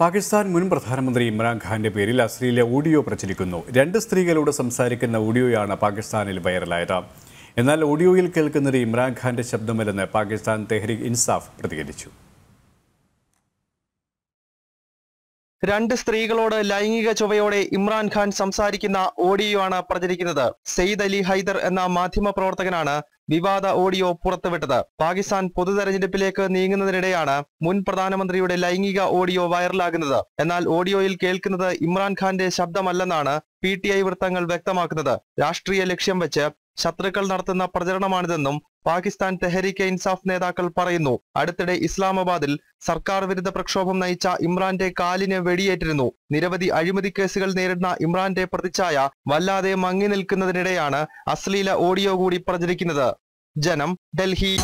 പാകിസ്ഥാൻ മുൻ പ്രധാനമന്ത്രി ഇമ്രാൻഖാന്റെ പേരിൽ അശ്ലീല ഓഡിയോ പ്രചരിക്കുന്നു. രണ്ട് സ്ത്രീകളോട് സംസാരിക്കുന്ന ഓഡിയോയാണ് പാകിസ്ഥാനിൽ വൈറലായത്. എന്നാൽ ഓഡിയോയിൽ കേൾക്കുന്നത് ഇമ്രാൻഖാന്റെ ശബ്ദമല്ലെന്ന് പാകിസ്ഥാൻ തെഹ്രീക് ഇൻസാഫ് പ്രതികരിച്ചു. രണ്ട് സ്ത്രീകളോട് ലൈംഗിക ചുവയോടെ ഇമ്രാൻഖാൻ സംസാരിക്കുന്ന ഓഡിയോ ആണ് പ്രചരിക്കുന്നത്. സെയ്ദ് അലി ഹൈദർ എന്ന മാധ്യമ പ്രവർത്തകനാണ് വിവാദ ഓഡിയോ പുറത്തുവിട്ടത്. പാകിസ്ഥാൻ പൊതുതെരഞ്ഞെടുപ്പിലേക്ക് നീങ്ങുന്നതിനിടെയാണ് മുൻ പ്രധാനമന്ത്രിയുടെ ലൈംഗിക ഓഡിയോ വൈറലാകുന്നത്. എന്നാൽ ഓഡിയോയിൽ കേൾക്കുന്നത് ഇമ്രാൻഖാന്റെ ശബ്ദമല്ലെന്നാണ് പി ടി ഐ വൃത്തങ്ങൾ വ്യക്തമാക്കുന്നത്. രാഷ്ട്രീയ ലക്ഷ്യം വെച്ച് ശത്രുക്കൾ നടത്തുന്ന പ്രചരണമാണിതെന്നും പാകിസ്ഥാൻ തെഹരീക്ക് ഇൻസാഫ് നേതാക്കൾ പറയുന്നു. അടുത്തിടെ ഇസ്ലാമാബാദിൽ സർക്കാർ വിരുദ്ധ പ്രക്ഷോഭം നയിച്ച ഇമ്രാന്റെ കാലിന് വെടിയേറ്റിരുന്നു. നിരവധി അഴിമതി കേസുകൾ നേരിടുന്ന ഇമ്രാന്റെ പ്രതിച്ഛായ വല്ലാതെ മങ്ങി നിൽക്കുന്നതിനിടെയാണ് അശ്ലീല ഓഡിയോ കൂടി പ്രചരിക്കുന്നത്. ജനം ഡൽഹി